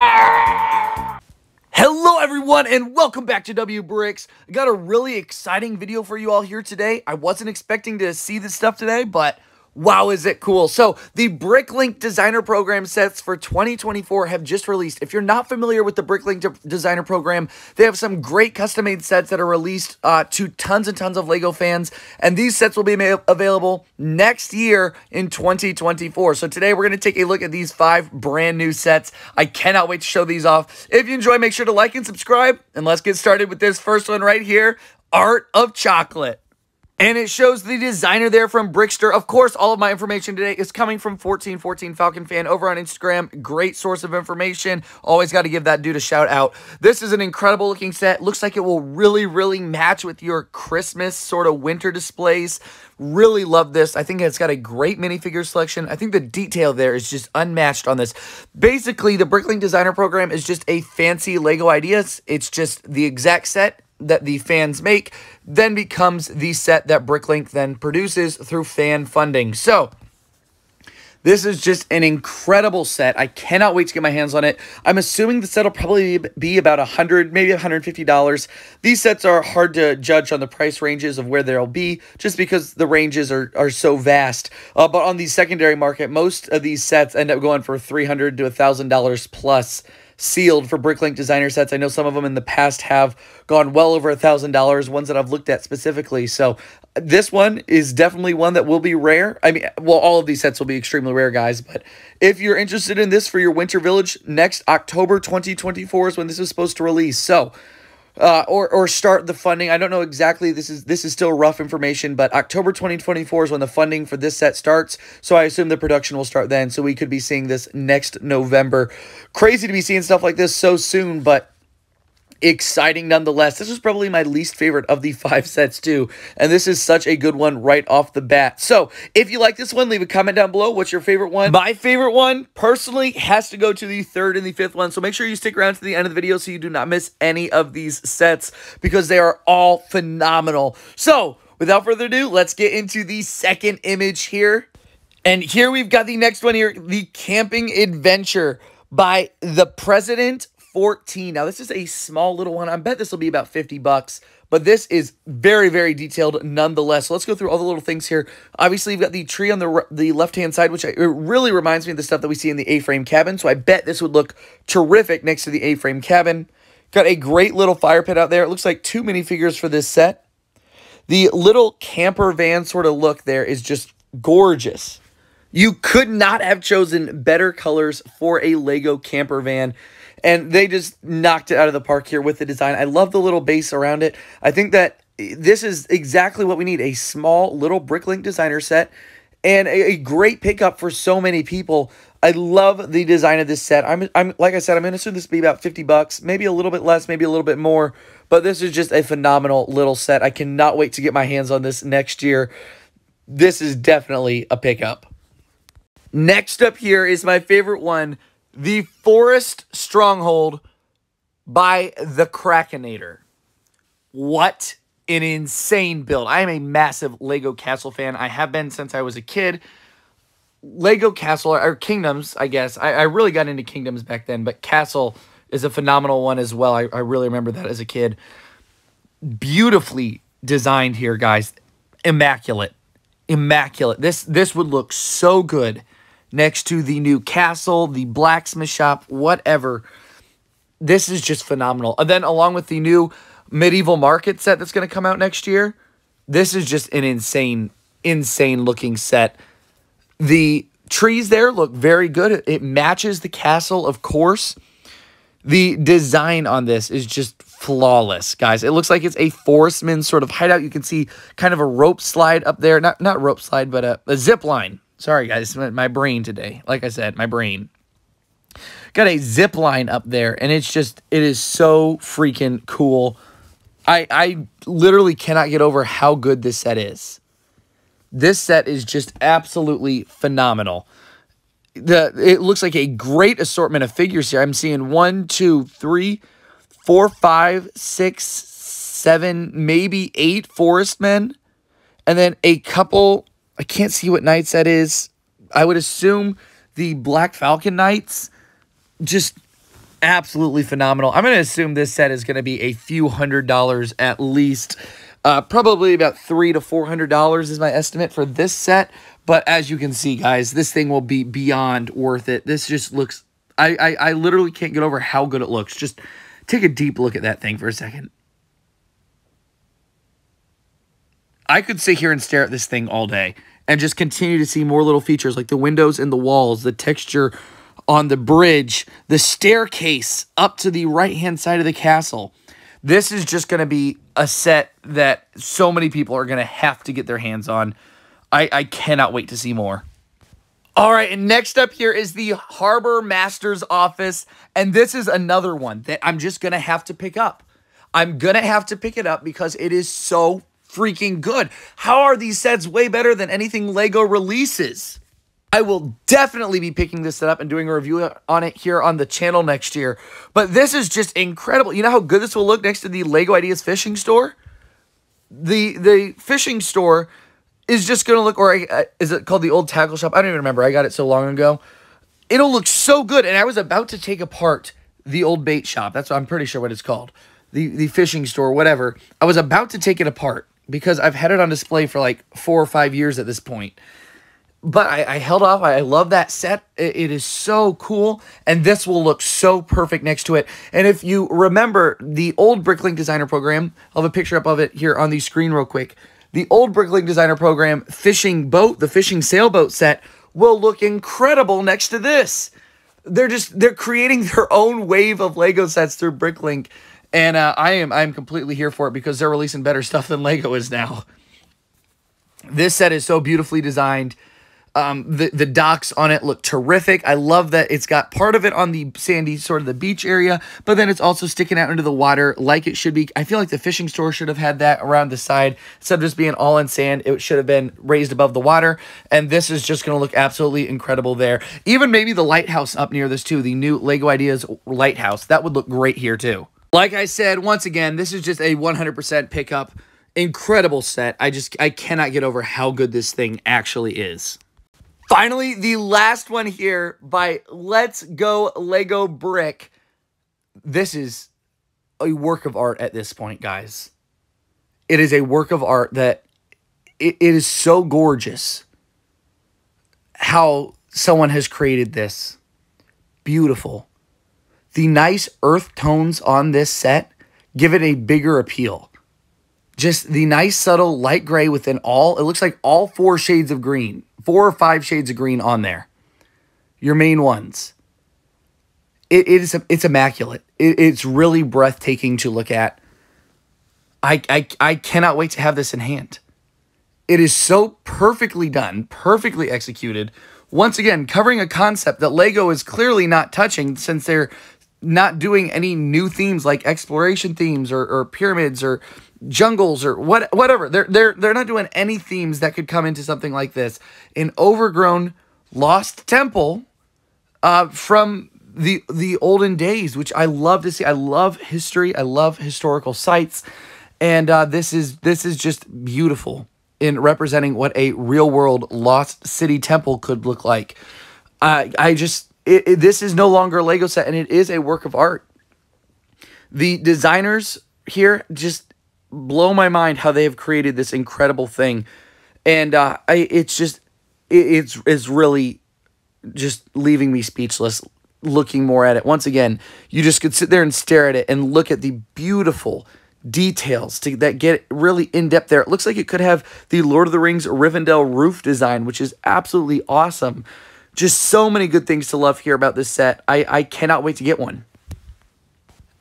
Hello everyone and welcome back to DoubleU Bricks. I got a really exciting video for you all here today. I wasn't expecting to see this stuff today, but Wow, is it cool. So the Bricklink Designer Program sets for 2024 have just released. If you're not familiar with the Bricklink De Designer Program, they have some great custom-made sets that are released uh, to tons and tons of LEGO fans. And these sets will be available next year in 2024. So today we're going to take a look at these five brand new sets. I cannot wait to show these off. If you enjoy, make sure to like and subscribe. And let's get started with this first one right here, Art of Chocolate. And it shows the designer there from Brickster. Of course, all of my information today is coming from 1414 Falcon Fan over on Instagram. Great source of information. Always got to give that dude a shout out. This is an incredible looking set. Looks like it will really, really match with your Christmas sort of winter displays. Really love this. I think it's got a great minifigure selection. I think the detail there is just unmatched on this. Basically, the Bricklink Designer Program is just a fancy Lego ideas. It's just the exact set that the fans make then becomes the set that Bricklink then produces through fan funding. So, this is just an incredible set. I cannot wait to get my hands on it. I'm assuming the set will probably be about 100 maybe $150. These sets are hard to judge on the price ranges of where they'll be just because the ranges are, are so vast. Uh, but on the secondary market, most of these sets end up going for 300 to $1,000 plus sealed for Bricklink designer sets. I know some of them in the past have gone well over a thousand dollars, ones that I've looked at specifically. So this one is definitely one that will be rare. I mean, well, all of these sets will be extremely rare, guys. But if you're interested in this for your Winter Village, next October 2024 is when this is supposed to release. So uh, or or start the funding. I don't know exactly. This is this is still rough information, but October 2024 is when the funding for this set starts. So I assume the production will start then. So we could be seeing this next November. Crazy to be seeing stuff like this so soon, but exciting nonetheless. This was probably my least favorite of the five sets too, and this is such a good one right off the bat. So if you like this one, leave a comment down below. What's your favorite one? My favorite one, personally, has to go to the third and the fifth one, so make sure you stick around to the end of the video so you do not miss any of these sets because they are all phenomenal. So without further ado, let's get into the second image here. And here we've got the next one here, the Camping Adventure by the President 14. Now, this is a small little one. I bet this will be about 50 bucks, but this is very, very detailed nonetheless. So let's go through all the little things here. Obviously, you've got the tree on the, the left-hand side, which I, it really reminds me of the stuff that we see in the A-frame cabin. So I bet this would look terrific next to the A-frame cabin. Got a great little fire pit out there. It looks like two minifigures for this set. The little camper van sort of look there is just gorgeous. You could not have chosen better colors for a Lego camper van and they just knocked it out of the park here with the design. I love the little base around it. I think that this is exactly what we need, a small little Bricklink designer set and a, a great pickup for so many people. I love the design of this set. I'm, I'm like I said, I'm going to assume this will be about 50 bucks, maybe a little bit less, maybe a little bit more, but this is just a phenomenal little set. I cannot wait to get my hands on this next year. This is definitely a pickup. Next up here is my favorite one, the Forest Stronghold by the Krakenator. What an insane build. I am a massive Lego Castle fan. I have been since I was a kid. Lego Castle, or Kingdoms, I guess. I, I really got into Kingdoms back then, but Castle is a phenomenal one as well. I, I really remember that as a kid. Beautifully designed here, guys. Immaculate. Immaculate. This this would look so good next to the new castle, the blacksmith shop, whatever. This is just phenomenal. And then along with the new medieval market set that's going to come out next year, this is just an insane, insane looking set. The trees there look very good. It matches the castle, of course. The design on this is just flawless, guys. It looks like it's a forestman sort of hideout. You can see kind of a rope slide up there. Not not rope slide, but a, a zip line Sorry, guys, my brain today. Like I said, my brain. Got a zip line up there, and it's just, it is so freaking cool. I, I literally cannot get over how good this set is. This set is just absolutely phenomenal. The It looks like a great assortment of figures here. I'm seeing one, two, three, four, five, six, seven, maybe eight forest men, and then a couple I can't see what knights that is. I would assume the Black Falcon Knights. Just absolutely phenomenal. I'm going to assume this set is going to be a few hundred dollars at least. Uh, probably about three to four hundred dollars is my estimate for this set. But as you can see, guys, this thing will be beyond worth it. This just looks. I, I, I literally can't get over how good it looks. Just take a deep look at that thing for a second. I could sit here and stare at this thing all day and just continue to see more little features like the windows and the walls, the texture on the bridge, the staircase up to the right hand side of the castle. This is just going to be a set that so many people are going to have to get their hands on. I, I cannot wait to see more. All right, and next up here is the Harbor Master's office, and this is another one that I'm just going to have to pick up. I'm going to have to pick it up because it is so freaking good. How are these sets way better than anything LEGO releases? I will definitely be picking this set up and doing a review on it here on the channel next year. But this is just incredible. You know how good this will look next to the LEGO Ideas fishing store? The the fishing store is just going to look, or uh, is it called the Old Tackle Shop? I don't even remember. I got it so long ago. It'll look so good. And I was about to take apart the old bait shop. That's what I'm pretty sure what it's called. The, the fishing store, whatever. I was about to take it apart because I've had it on display for like four or five years at this point. But I, I held off. I love that set. It, it is so cool. And this will look so perfect next to it. And if you remember the old Bricklink Designer program, I'll have a picture up of it here on the screen real quick. The old Bricklink Designer program fishing boat, the fishing sailboat set, will look incredible next to this. They're just, they're creating their own wave of Lego sets through Bricklink and uh, I am I am completely here for it because they're releasing better stuff than Lego is now. This set is so beautifully designed. Um, the, the docks on it look terrific. I love that it's got part of it on the sandy sort of the beach area, but then it's also sticking out into the water like it should be. I feel like the fishing store should have had that around the side. Instead of just being all in sand, it should have been raised above the water. And this is just going to look absolutely incredible there. Even maybe the lighthouse up near this too, the new Lego Ideas lighthouse. That would look great here too. Like I said, once again, this is just a 100% pickup. Incredible set. I just, I cannot get over how good this thing actually is. Finally, the last one here by Let's Go Lego Brick. This is a work of art at this point, guys. It is a work of art that it, it is so gorgeous how someone has created this. Beautiful the nice earth tones on this set give it a bigger appeal. Just the nice subtle light gray within all, it looks like all four shades of green, four or five shades of green on there. Your main ones. It, it is it's immaculate. It, it's really breathtaking to look at. I, I I cannot wait to have this in hand. It is so perfectly done, perfectly executed. Once again, covering a concept that Lego is clearly not touching since they're not doing any new themes like exploration themes or, or pyramids or jungles or what whatever. They're they're they're not doing any themes that could come into something like this. An overgrown lost temple uh, from the the olden days, which I love to see. I love history. I love historical sites, and uh, this is this is just beautiful in representing what a real world lost city temple could look like. I I just it, it, this is no longer a Lego set, and it is a work of art. The designers here just blow my mind how they have created this incredible thing, and uh, I, it's just it, it's it's really just leaving me speechless. Looking more at it once again, you just could sit there and stare at it and look at the beautiful details to, that get really in depth there. It looks like it could have the Lord of the Rings Rivendell roof design, which is absolutely awesome. Just so many good things to love here about this set. I, I cannot wait to get one.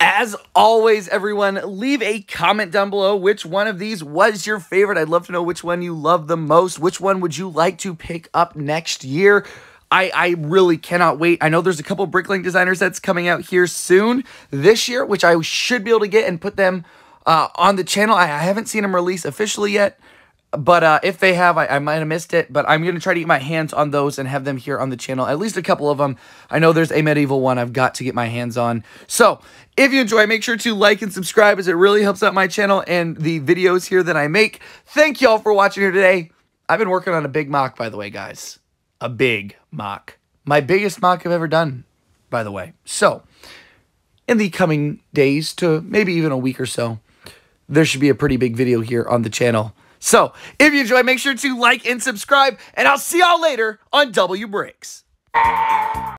As always, everyone, leave a comment down below. Which one of these was your favorite? I'd love to know which one you love the most. Which one would you like to pick up next year? I, I really cannot wait. I know there's a couple Bricklink designer sets coming out here soon this year, which I should be able to get and put them uh, on the channel. I, I haven't seen them released officially yet. But uh, if they have, I, I might have missed it. But I'm going to try to get my hands on those and have them here on the channel. At least a couple of them. I know there's a medieval one I've got to get my hands on. So if you enjoy, make sure to like and subscribe as it really helps out my channel and the videos here that I make. Thank y'all for watching here today. I've been working on a big MOC, by the way, guys. A big MOC. My biggest MOC I've ever done, by the way. So in the coming days to maybe even a week or so, there should be a pretty big video here on the channel. So if you enjoy, make sure to like and subscribe, and I'll see y'all later on DoubleU Bricks.